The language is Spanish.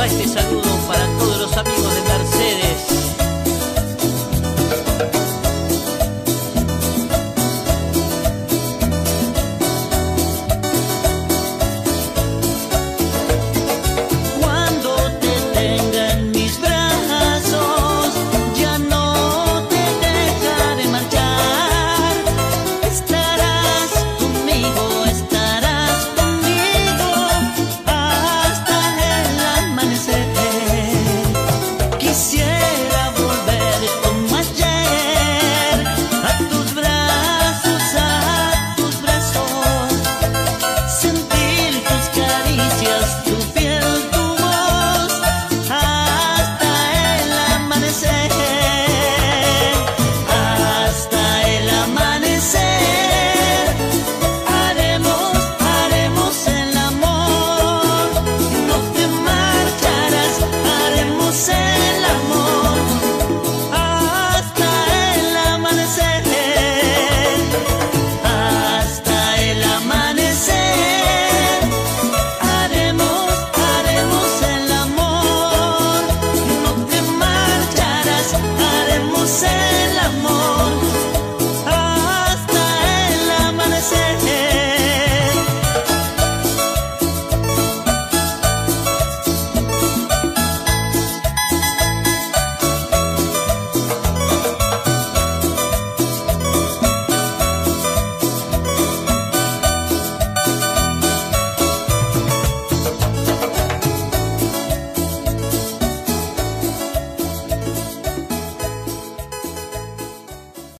va este saludo para todos los amigos de